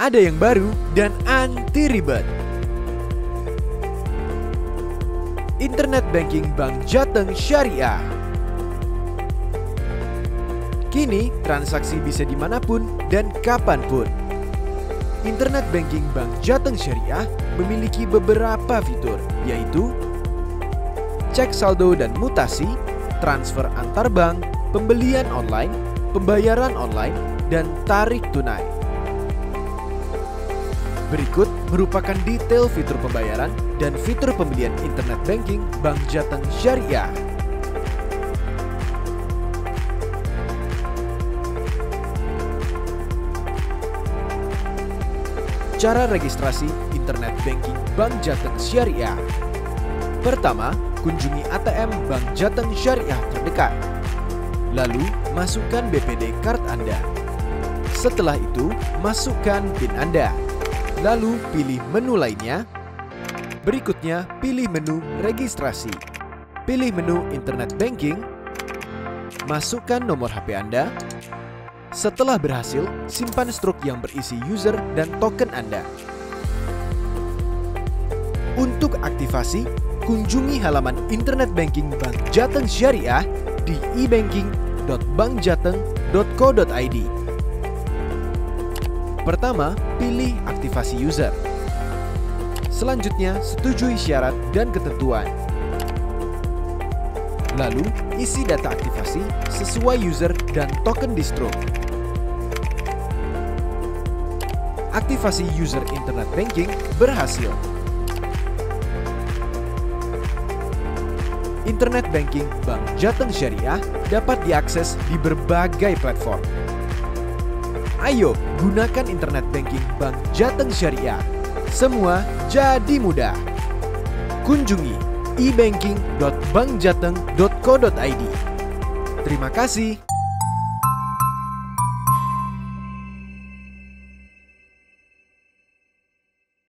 ada yang baru dan anti ribet. Internet Banking Bank Jateng Syariah. Kini, transaksi bisa di mana pun dan kapan pun. Internet Banking Bank Jateng Syariah memiliki beberapa fitur, yaitu cek saldo dan mutasi, transfer antar bank, pembelian online, pembayaran online, dan tarik tunai. Berikut merupakan detail fitur pembayaran dan fitur pembelian internet banking Bank Jateng Syariah. Cara registrasi internet banking Bank Jateng Syariah. Pertama, kunjungi ATM Bank Jateng Syariah terdekat. Lalu, masukkan BPD card Anda. Setelah itu, masukkan PIN Anda. Lalu, pilih menu lainnya. Berikutnya, pilih menu registrasi. Pilih menu internet banking. Masukkan nomor HP Anda. Setelah berhasil, simpan struk yang berisi user dan token Anda. Untuk aktivasi, kunjungi halaman internet banking Bank Jateng Syariah di ebanking.bankjateng.co.id. Pertama, pilih aktivasi user. Selanjutnya, setujui syarat dan ketentuan. Lalu, isi data aktivasi sesuai user dan token distro. Aktivasi user internet banking berhasil. Internet banking Bank Jateng Syariah dapat diakses di berbagai platform. Ayo, gunakan internet banking Bank Jateng Syariah. Semua jadi mudah. Kunjungi ebanking.bankjateng.co.id. Terima kasih.